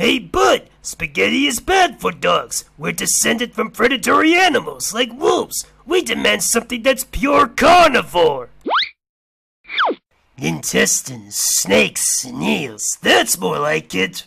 Hey, bud, spaghetti is bad for dogs. We're descended from predatory animals like wolves. We demand something that's pure carnivore. Intestines, snakes, and eels. That's more like it.